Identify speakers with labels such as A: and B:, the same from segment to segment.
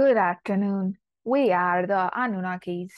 A: Good afternoon. We are the Anunnakis,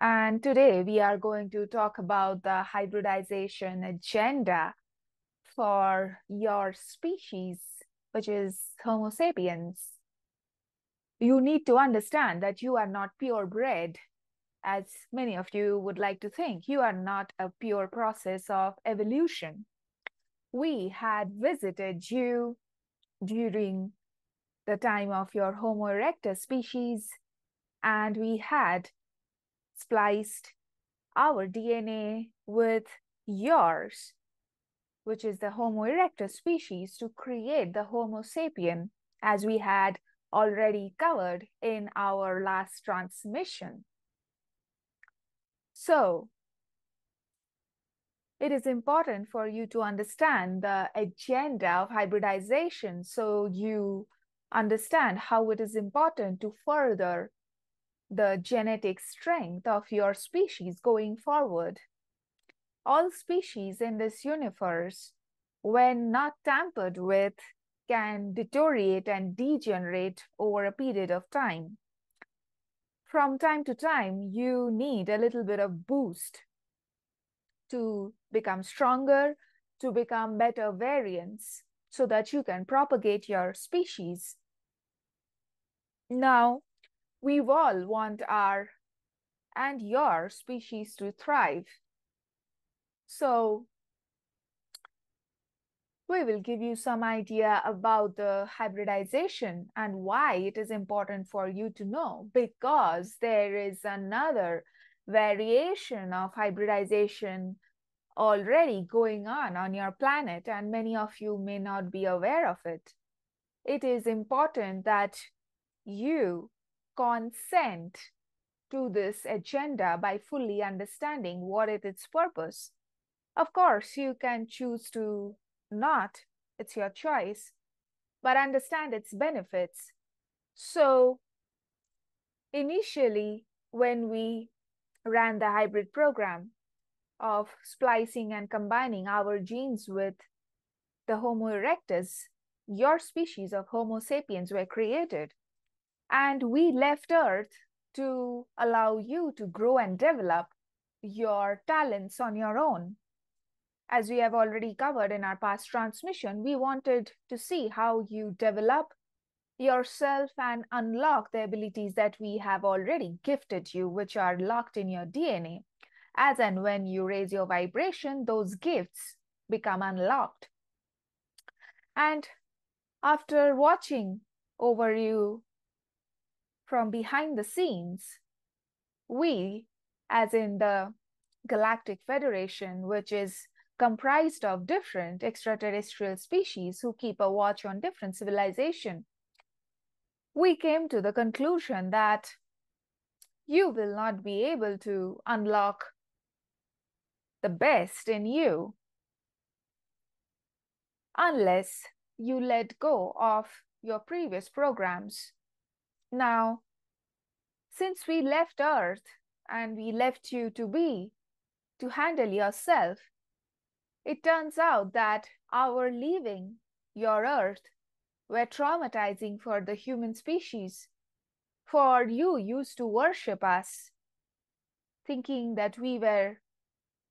A: and today we are going to talk about the hybridization agenda for your species, which is Homo sapiens. You need to understand that you are not purebred, as many of you would like to think. You are not a pure process of evolution. We had visited you during the time of your Homo erectus species, and we had spliced our DNA with yours, which is the Homo erectus species, to create the Homo sapien, as we had already covered in our last transmission. So, it is important for you to understand the agenda of hybridization so you understand how it is important to further the genetic strength of your species going forward. All species in this universe, when not tampered with, can deteriorate and degenerate over a period of time. From time to time, you need a little bit of boost to become stronger, to become better variants, so that you can propagate your species now, we all want our and your species to thrive. So, we will give you some idea about the hybridization and why it is important for you to know because there is another variation of hybridization already going on on your planet and many of you may not be aware of it. It is important that you consent to this agenda by fully understanding what is its purpose. Of course, you can choose to not, it's your choice, but understand its benefits. So, initially, when we ran the hybrid program of splicing and combining our genes with the Homo erectus, your species of Homo sapiens were created. And we left Earth to allow you to grow and develop your talents on your own. As we have already covered in our past transmission, we wanted to see how you develop yourself and unlock the abilities that we have already gifted you, which are locked in your DNA. As and when you raise your vibration, those gifts become unlocked. And after watching over you from behind the scenes, we, as in the Galactic Federation, which is comprised of different extraterrestrial species who keep a watch on different civilization, we came to the conclusion that you will not be able to unlock the best in you unless you let go of your previous programs now, since we left Earth and we left you to be, to handle yourself, it turns out that our leaving your Earth were traumatizing for the human species. For you used to worship us, thinking that we were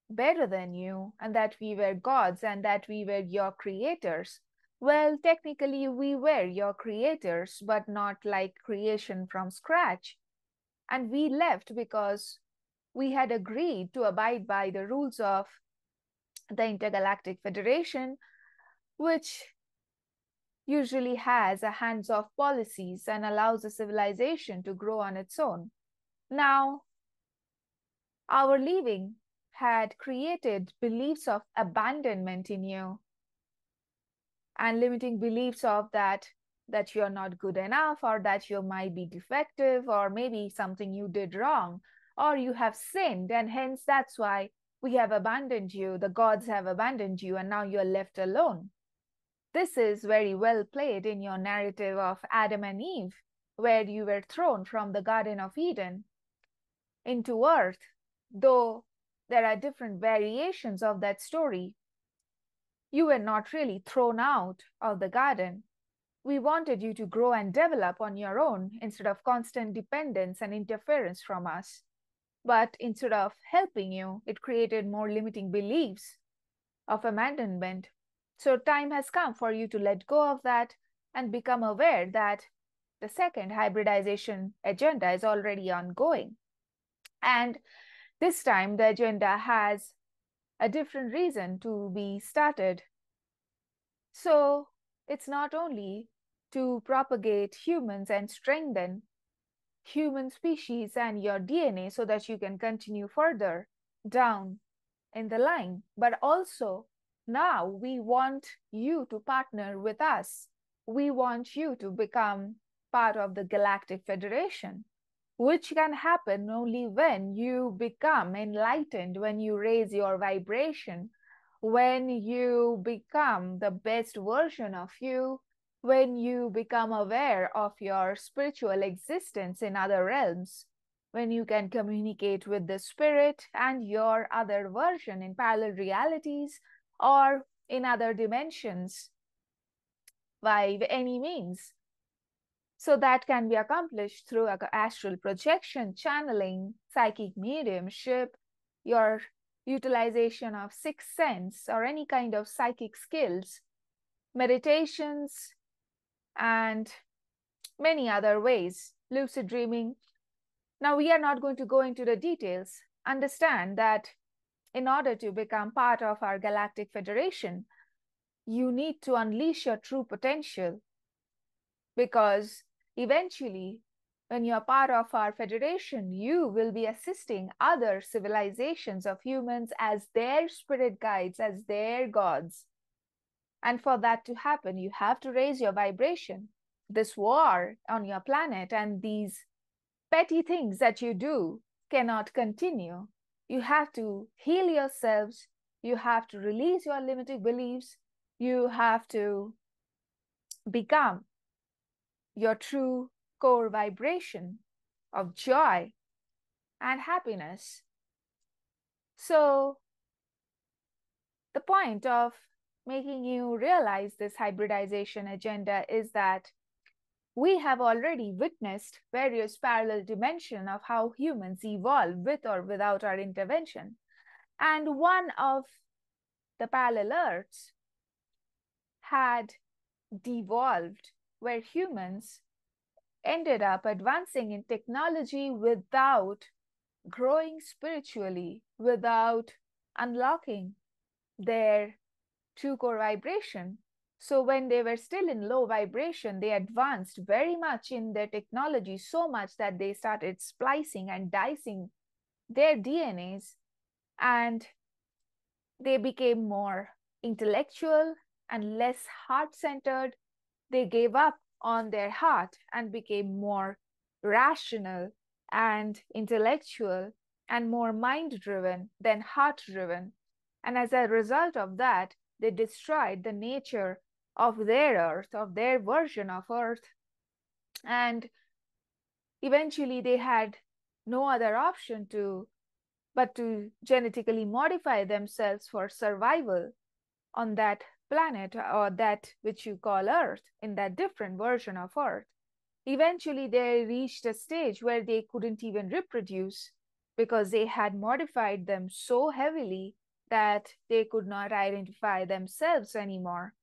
A: better than you and that we were gods and that we were your creators. Well, technically, we were your creators, but not like creation from scratch. And we left because we had agreed to abide by the rules of the Intergalactic Federation, which usually has a hands off policies and allows a civilization to grow on its own. Now, our leaving had created beliefs of abandonment in you and limiting beliefs of that that you're not good enough or that you might be defective or maybe something you did wrong or you have sinned and hence that's why we have abandoned you the gods have abandoned you and now you're left alone. This is very well played in your narrative of adam and eve where you were thrown from the garden of eden into earth though there are different variations of that story you were not really thrown out of the garden. We wanted you to grow and develop on your own instead of constant dependence and interference from us. But instead of helping you, it created more limiting beliefs of abandonment. So, time has come for you to let go of that and become aware that the second hybridization agenda is already ongoing. And this time, the agenda has a different reason to be started. So, it's not only to propagate humans and strengthen human species and your DNA so that you can continue further down in the line. But also, now we want you to partner with us. We want you to become part of the Galactic Federation, which can happen only when you become enlightened, when you raise your vibration, when you become the best version of you, when you become aware of your spiritual existence in other realms, when you can communicate with the spirit and your other version in parallel realities or in other dimensions by any means. So that can be accomplished through astral projection, channeling, psychic mediumship, your utilization of sixth sense or any kind of psychic skills, meditations, and many other ways, lucid dreaming. Now, we are not going to go into the details. Understand that in order to become part of our Galactic Federation, you need to unleash your true potential because eventually, when you are part of our federation, you will be assisting other civilizations of humans as their spirit guides, as their gods. And for that to happen, you have to raise your vibration. This war on your planet and these petty things that you do cannot continue. You have to heal yourselves. You have to release your limiting beliefs. You have to become your true core vibration of joy and happiness. So, the point of making you realize this hybridization agenda is that we have already witnessed various parallel dimension of how humans evolve with or without our intervention. And one of the parallel Earths had devolved where humans ended up advancing in technology without growing spiritually, without unlocking their true core vibration. So when they were still in low vibration, they advanced very much in their technology, so much that they started splicing and dicing their DNAs and they became more intellectual and less heart centered. They gave up on their heart and became more rational and intellectual and more mind driven than heart driven. And as a result of that, they destroyed the nature of their earth, of their version of earth. And eventually they had no other option to but to genetically modify themselves for survival on that planet or that which you call earth in that different version of earth eventually they reached a stage where they couldn't even reproduce because they had modified them so heavily that they could not identify themselves anymore.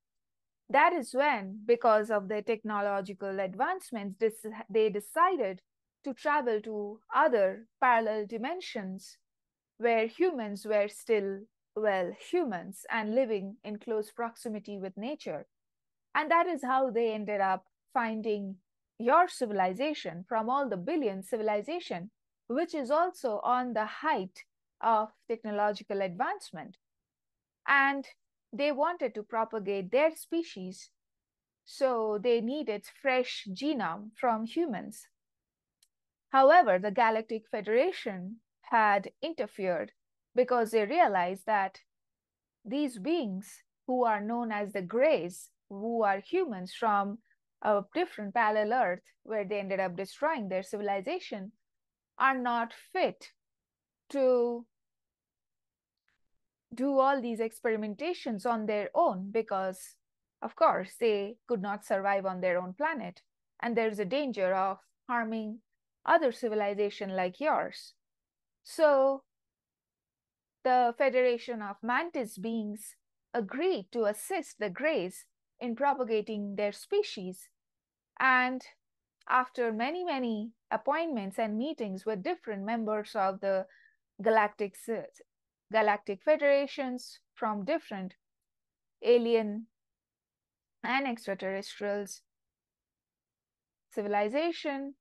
A: That is when, because of their technological advancements, they decided to travel to other parallel dimensions where humans were still, well, humans and living in close proximity with nature. And that is how they ended up finding your civilization from all the billion civilization, which is also on the height of technological advancement. And they wanted to propagate their species, so they needed fresh genome from humans. However, the Galactic Federation had interfered because they realize that these beings who are known as the Greys, who are humans from a different parallel Earth where they ended up destroying their civilization, are not fit to do all these experimentations on their own because of course, they could not survive on their own planet. And there's a danger of harming other civilization like yours. So the Federation of Mantis beings agreed to assist the Greys in propagating their species. And after many, many appointments and meetings with different members of the galactic, galactic federations from different alien and extraterrestrials civilization,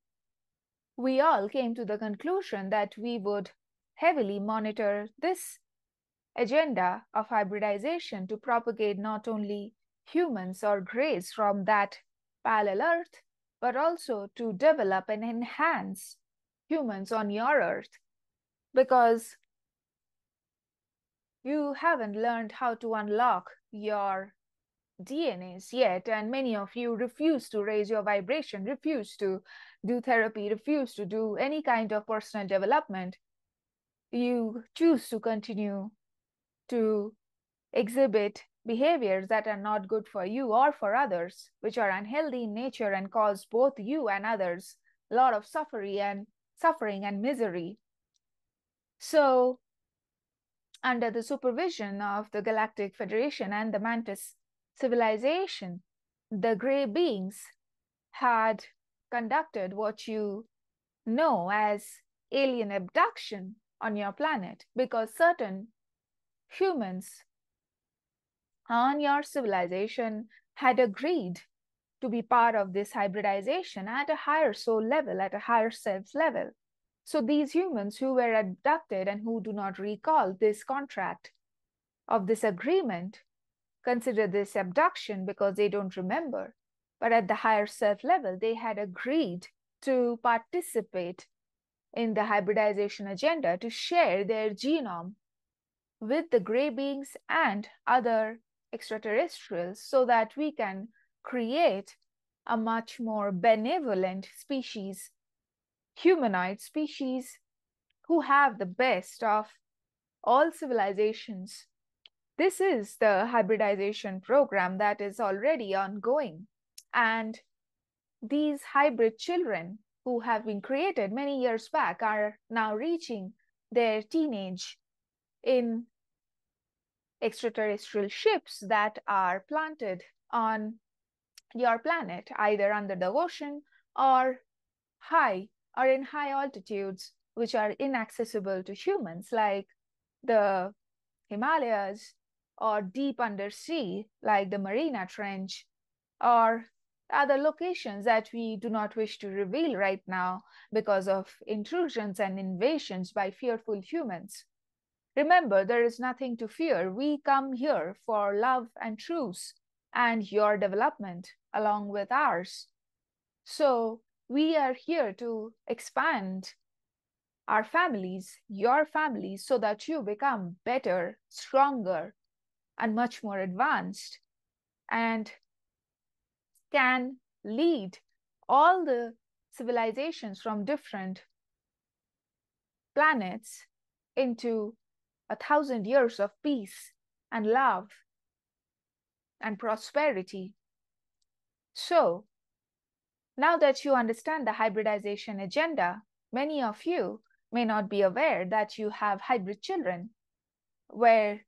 A: we all came to the conclusion that we would heavily monitor this agenda of hybridization to propagate not only humans or greys from that parallel Earth, but also to develop and enhance humans on your Earth. Because you haven't learned how to unlock your DNAs yet, and many of you refuse to raise your vibration, refuse to do therapy, refuse to do any kind of personal development. You choose to continue to exhibit behaviors that are not good for you or for others, which are unhealthy in nature and cause both you and others a lot of suffering and suffering and misery. So, under the supervision of the Galactic Federation and the Mantis civilization, the gray beings had conducted what you know as alien abduction on your planet because certain humans on your civilization had agreed to be part of this hybridization at a higher soul level, at a higher self level. So these humans who were abducted and who do not recall this contract of this agreement consider this abduction because they don't remember. But at the higher self level, they had agreed to participate in the hybridization agenda to share their genome with the gray beings and other extraterrestrials so that we can create a much more benevolent species, humanoid species, who have the best of all civilizations this is the hybridization program that is already ongoing. And these hybrid children who have been created many years back are now reaching their teenage in extraterrestrial ships that are planted on your planet, either under the ocean or high or in high altitudes, which are inaccessible to humans, like the Himalayas or deep undersea, like the Mariana Trench, or other locations that we do not wish to reveal right now because of intrusions and invasions by fearful humans. Remember, there is nothing to fear. We come here for love and truth and your development along with ours. So we are here to expand our families, your families, so that you become better, stronger, and much more advanced and can lead all the civilizations from different planets into a thousand years of peace and love and prosperity. So, now that you understand the hybridization agenda, many of you may not be aware that you have hybrid children, where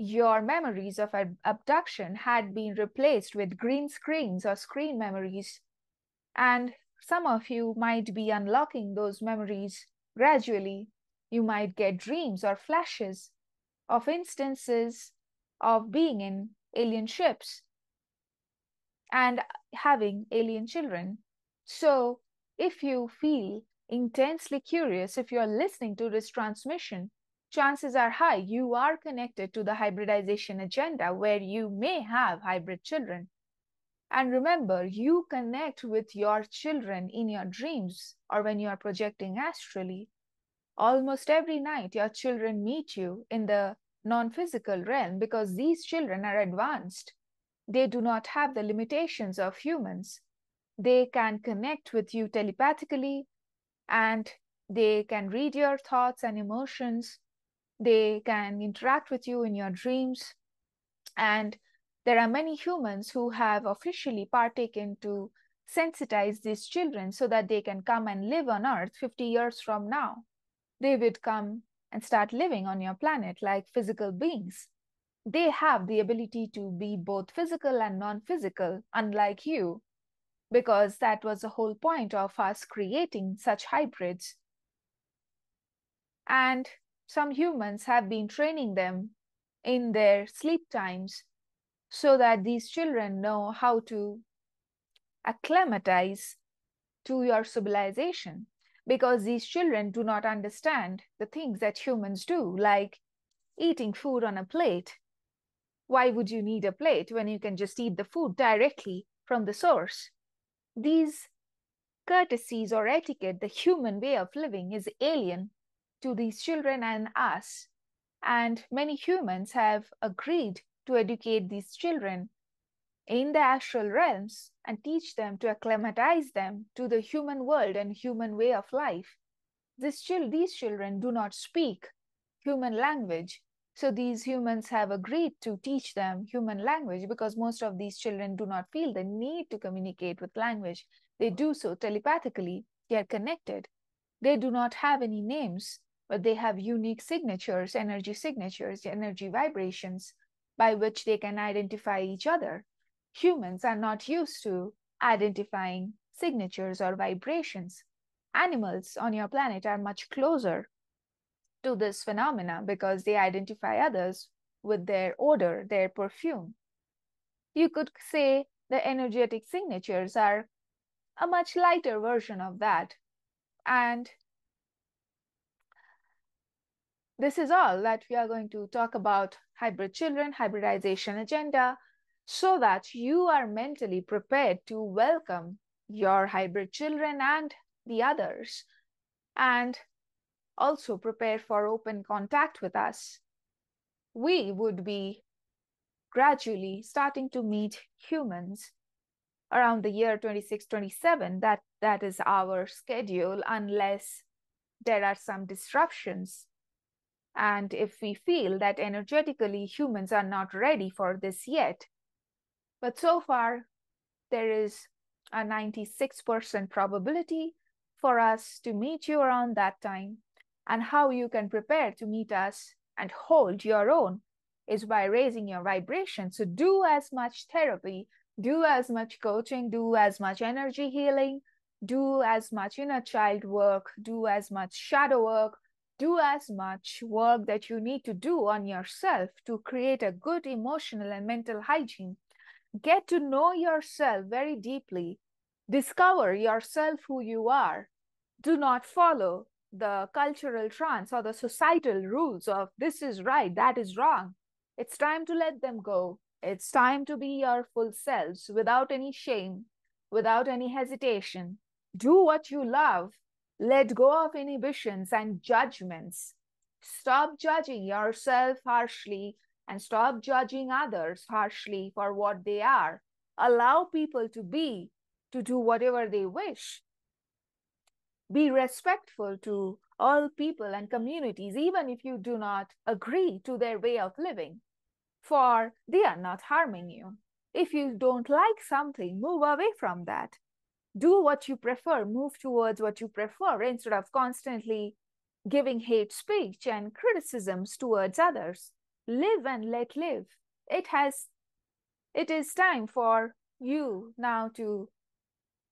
A: your memories of abduction had been replaced with green screens or screen memories. And some of you might be unlocking those memories gradually. You might get dreams or flashes of instances of being in alien ships and having alien children. So, if you feel intensely curious, if you're listening to this transmission, chances are high you are connected to the hybridization agenda where you may have hybrid children. And remember, you connect with your children in your dreams or when you are projecting astrally. Almost every night, your children meet you in the non physical realm because these children are advanced. They do not have the limitations of humans. They can connect with you telepathically and they can read your thoughts and emotions they can interact with you in your dreams and there are many humans who have officially partaken to sensitize these children so that they can come and live on Earth 50 years from now. They would come and start living on your planet like physical beings. They have the ability to be both physical and non physical, unlike you, because that was the whole point of us creating such hybrids. And some humans have been training them in their sleep times so that these children know how to acclimatize to your civilization because these children do not understand the things that humans do, like eating food on a plate. Why would you need a plate when you can just eat the food directly from the source? These courtesies or etiquette, the human way of living, is alien to these children and us. And many humans have agreed to educate these children in the astral realms and teach them to acclimatize them to the human world and human way of life. This chil- these children do not speak human language. So these humans have agreed to teach them human language because most of these children do not feel the need to communicate with language. They do so telepathically. They are connected. They do not have any names but they have unique signatures, energy signatures, energy vibrations by which they can identify each other. Humans are not used to identifying signatures or vibrations. Animals on your planet are much closer to this phenomena because they identify others with their odor, their perfume. You could say the energetic signatures are a much lighter version of that. And this is all that we are going to talk about hybrid children, hybridization agenda, so that you are mentally prepared to welcome your hybrid children and the others, and also prepare for open contact with us. We would be gradually starting to meet humans around the year 26 27 that that is our schedule unless there are some disruptions and if we feel that energetically humans are not ready for this yet, but so far there is a 96% probability for us to meet you around that time. And how you can prepare to meet us and hold your own is by raising your vibration. So do as much therapy, do as much coaching, do as much energy healing, do as much inner child work, do as much shadow work, do as much work that you need to do on yourself to create a good emotional and mental hygiene. Get to know yourself very deeply. Discover yourself who you are. Do not follow the cultural trance or the societal rules of this is right, that is wrong. It's time to let them go. It's time to be your full selves without any shame, without any hesitation. Do what you love let go of inhibitions and judgments. Stop judging yourself harshly and stop judging others harshly for what they are. Allow people to be, to do whatever they wish. Be respectful to all people and communities, even if you do not agree to their way of living, for they are not harming you. If you don't like something, move away from that do what you prefer, move towards what you prefer instead of constantly giving hate speech and criticisms towards others. Live and let live. It has it is time for you now to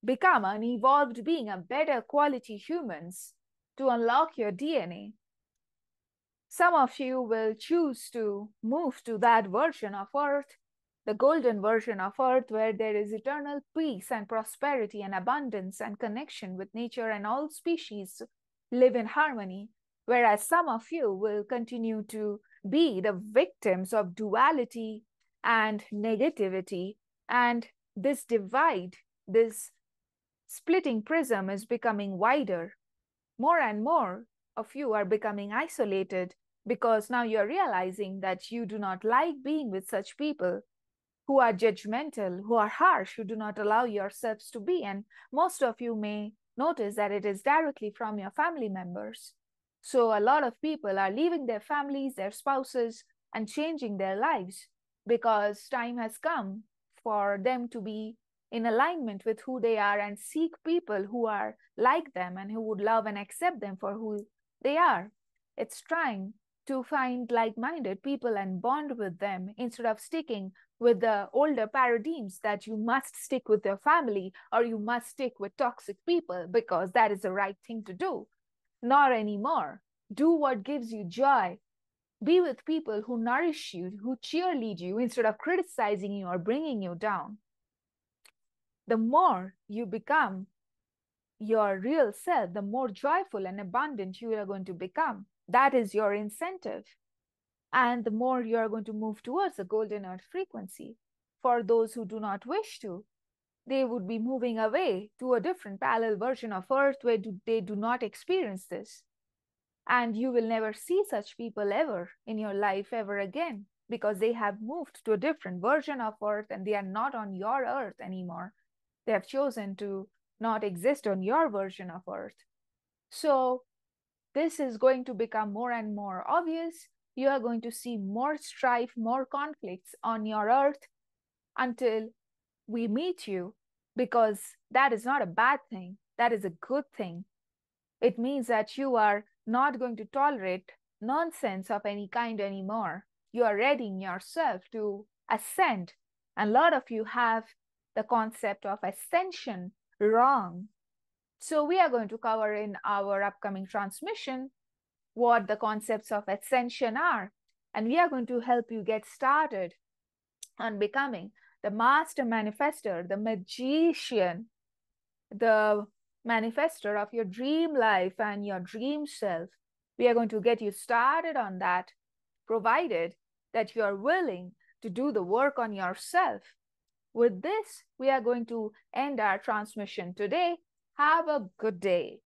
A: become an evolved being, a better quality humans to unlock your DNA. Some of you will choose to move to that version of Earth the golden version of earth where there is eternal peace and prosperity and abundance and connection with nature and all species live in harmony whereas some of you will continue to be the victims of duality and negativity. And this divide this splitting prism is becoming wider. More and more of you are becoming isolated because now you're realizing that you do not like being with such people who are judgmental, who are harsh, who do not allow yourselves to be. And most of you may notice that it is directly from your family members. So a lot of people are leaving their families, their spouses, and changing their lives because time has come for them to be in alignment with who they are and seek people who are like them and who would love and accept them for who they are. It's trying to find like minded people and bond with them instead of sticking with the older paradigms that you must stick with your family or you must stick with toxic people because that is the right thing to do. Not anymore. Do what gives you joy. Be with people who nourish you, who cheerlead you instead of criticizing you or bringing you down. The more you become your real self, the more joyful and abundant you are going to become. That is your incentive. And the more you are going to move towards the golden earth frequency. For those who do not wish to, they would be moving away to a different parallel version of earth where do, they do not experience this. And you will never see such people ever in your life ever again because they have moved to a different version of earth and they are not on your earth anymore. They have chosen to not exist on your version of earth. So, this is going to become more and more obvious you are going to see more strife, more conflicts on your earth until we meet you, because that is not a bad thing. That is a good thing. It means that you are not going to tolerate nonsense of any kind anymore. You are readying yourself to ascend. And a lot of you have the concept of ascension wrong. So, we are going to cover in our upcoming transmission what the concepts of ascension are. And we are going to help you get started on becoming the master manifester, the magician, the manifester of your dream life and your dream self. We are going to get you started on that, provided that you are willing to do the work on yourself. With this, we are going to end our transmission today. Have a good day.